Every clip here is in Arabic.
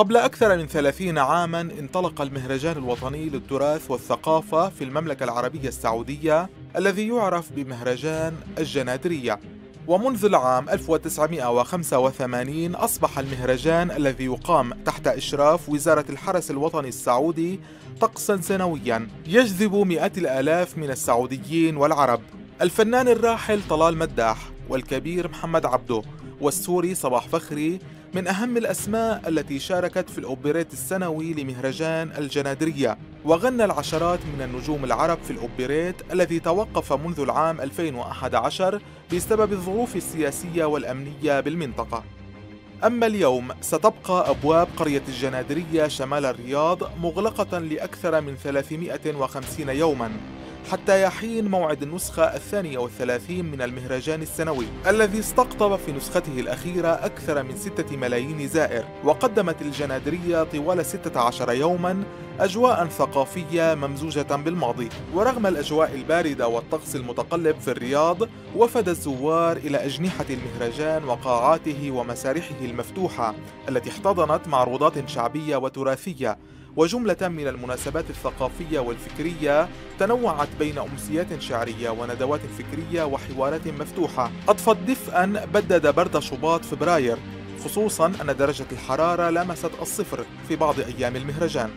قبل أكثر من ثلاثين عاما انطلق المهرجان الوطني للتراث والثقافة في المملكة العربية السعودية الذي يعرف بمهرجان الجنادرية. ومنذ العام 1985 أصبح المهرجان الذي يقام تحت إشراف وزارة الحرس الوطني السعودي طقسا سنويا. يجذب مئات الآلاف من السعوديين والعرب. الفنان الراحل طلال مداح والكبير محمد عبده. والسوري صباح فخري من أهم الأسماء التي شاركت في الأوبريت السنوي لمهرجان الجنادرية وغنى العشرات من النجوم العرب في الأوبريت الذي توقف منذ العام 2011 بسبب الظروف السياسية والأمنية بالمنطقة. أما اليوم ستبقى أبواب قرية الجنادرية شمال الرياض مغلقة لأكثر من 350 يوماً. حتى يحين موعد النسخة الثانية والثلاثين من المهرجان السنوي الذي استقطب في نسخته الأخيرة أكثر من ستة ملايين زائر وقدمت الجنادرية طوال 16 يوما أجواء ثقافية ممزوجة بالماضي. ورغم الأجواء الباردة والطقس المتقلب في الرياض وفد الزوار إلى أجنحة المهرجان وقاعاته ومسارحه المفتوحة التي احتضنت معروضات شعبية وتراثية. وجملة من المناسبات الثقافية والفكرية تنوعت بين أمسيات شعرية وندوات فكرية وحوارات مفتوحة. أضفت دفئا بدد برد شباط فبراير خصوصا أن درجة الحرارة لامست الصفر في بعض أيام المهرجان.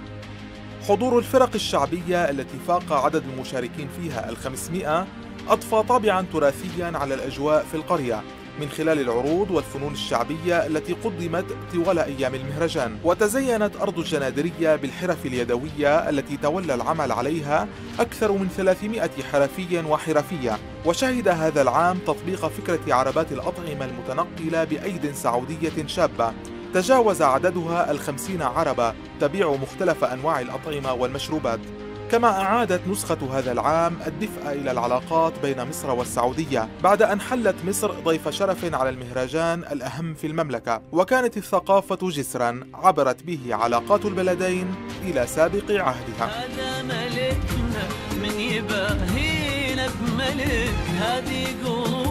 حضور الفرق الشعبية التي فاق عدد المشاركين فيها الخمسمائة أضفى طابعا تراثيا على الأجواء في القرية. من خلال العروض والفنون الشعبية التي قدمت طوال أيام المهرجان. وتزينت أرض الجنادرية بالحرف اليدوية التي تولى العمل عليها أكثر من 300 حرفي وحرفية. وشهد هذا العام تطبيق فكرة عربات الأطعمة المتنقلة بأيد سعودية شابة. تجاوز عددها الخمسين عربة. تبيع مختلف أنواع الأطعمة والمشروبات. كما أعادت نسخة هذا العام الدفء إلى العلاقات بين مصر والسعودية بعد أن حلت مصر ضيف شرف على المهرجان الأهم في المملكة وكانت الثقافة جسرا عبرت به علاقات البلدين إلى سابق عهدها. هذا ملكنا من يباهينا بملك هذه قلوب